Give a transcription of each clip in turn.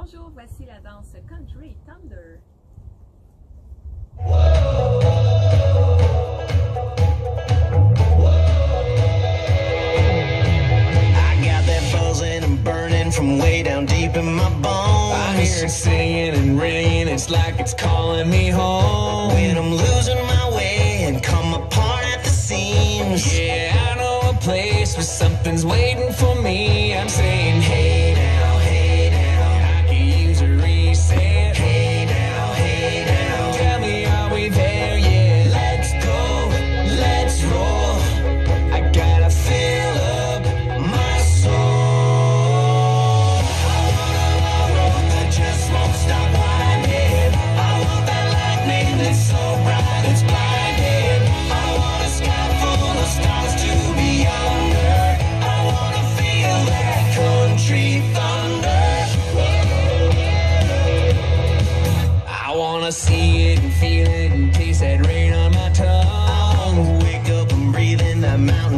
Bonjour, voici la danse Country Thunder. I got that buzzing and burning from way down deep in my bones. I hear it singing and ringing, it's like it's calling me home. when I'm losing my way and come apart at the seams. Yeah, I know a place where something's waiting for me. I'm saying,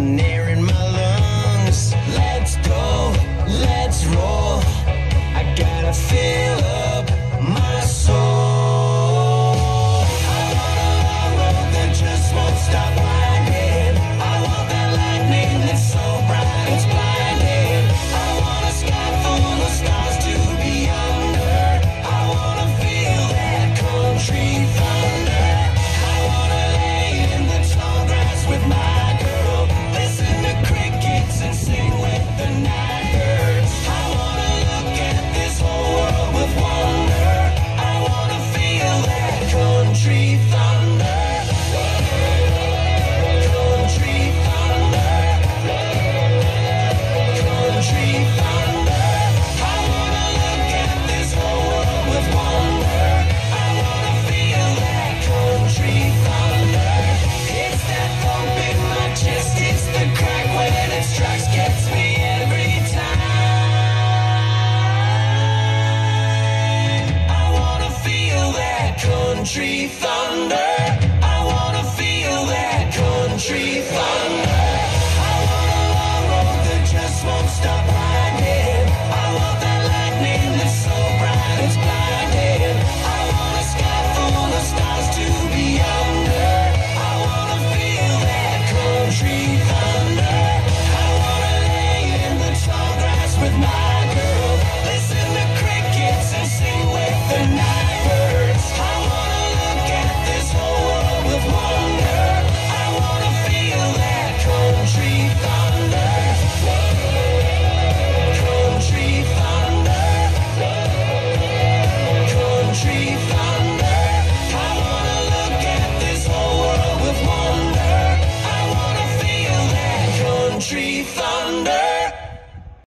ordinary country thunder.